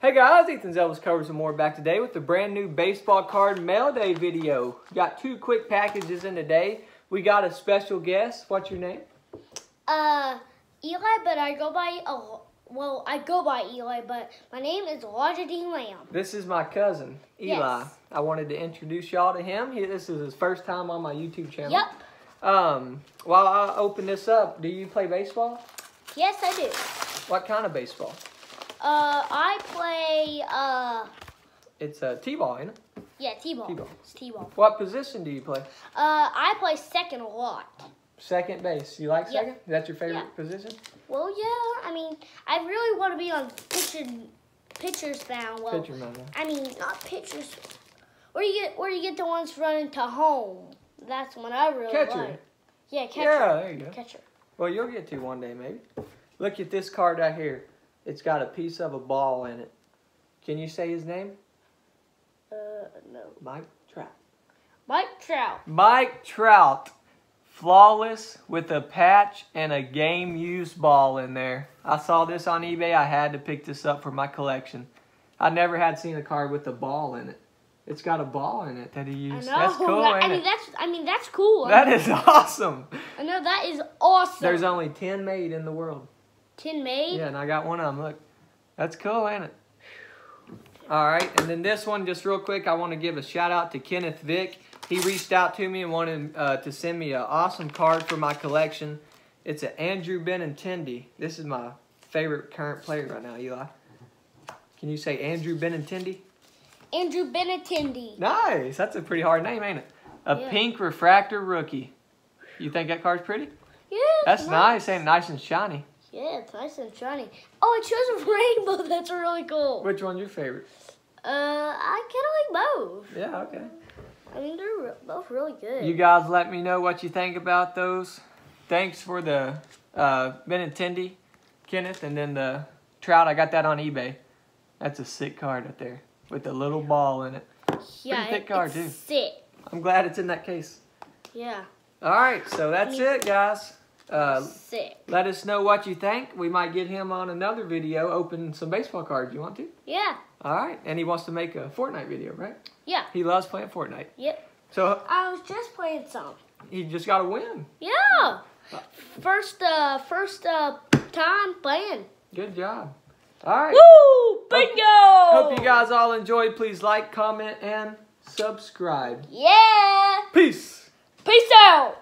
Hey guys, Ethan's Elvis covers some more back today with the brand new baseball card mail day video. Got two quick packages in today. We got a special guest. What's your name? Uh, Eli, but I go by, uh, well, I go by Eli, but my name is Elijah Dean Lamb. This is my cousin, Eli. Yes. I wanted to introduce y'all to him. He, this is his first time on my YouTube channel. Yep. Um, while I open this up, do you play baseball? Yes, I do. What kind of baseball? Uh, I play, uh, It's a T-ball, ain't it? yeah, T-ball. T-ball. It's T-ball. What position do you play? Uh, I play second a lot. Second base. You like Yeah. second? Is that your favorite Yeah. position? Well, yeah, I mean, I really want to be on pitcher, pitcher's mound. Well, Pitcher. I mean, not pitchers. Where you get where you get the ones running to home. That's what I really Catcher. like. Yeah, catcher. Yeah, there you go. Catcher. Well, you'll get to one day, maybe. Look at this card right here. It's got a piece of a ball in it. Can you say his name? Uh, no. Mike Trout. Mike Trout. Mike Trout. Flawless with a patch and a game used ball in there. I saw this on eBay. I had to pick this up for my collection. I never had seen a card with a ball in it. It's got a ball in it that he I used. know. That's cool, that- I mean, it? that's I mean that's cool. That is awesome. I know that is awesome. There's only 10 made in the world. Tin made. Yeah, and I got one of them. Look, that's cool, ain't it? All right, and then this one, just real quick, I want to give a shout out to Kenneth Vick. He reached out to me and wanted uh, to send me an awesome card for my collection. It's an Andrew Benintendi. This is my favorite current player right now, Eli. Can you say Andrew Benintendi? Andrew Benintendi. Nice. That's a pretty hard name, ain't it? A Yeah. pink refractor rookie. You think that card's pretty? Yeah. That's nice. Ain't nice and shiny. Yeah, it's nice and shiny. Oh, it shows a rainbow. That's really cool. Which one's your favorite? Uh, I kind of like both. Yeah, okay. I mean, they're both really good. You guys let me know what you think about those. Thanks for the uh, Benintendi, Kenneth, and then the Trout. I got that on eBay. That's a sick card right there with the little ball in it. yeah, thick it- card, it's too. Sick. I'm glad it's in that case. Yeah, All right, so that's it, guys. Uh, sick. let us know what you think. We might get him on another video open some baseball cards. You want to? Yeah, All right, and he wants to make a Fortnite video, right? yeah, He loves playing Fortnite. yep. So I was just playing some. he just got to win. Yeah. First, uh, first, uh, time playing. Good job. All right. Woo! Bingo! Hope you guys all enjoyed. Please like, comment, and subscribe. Yeah. Peace. Peace out.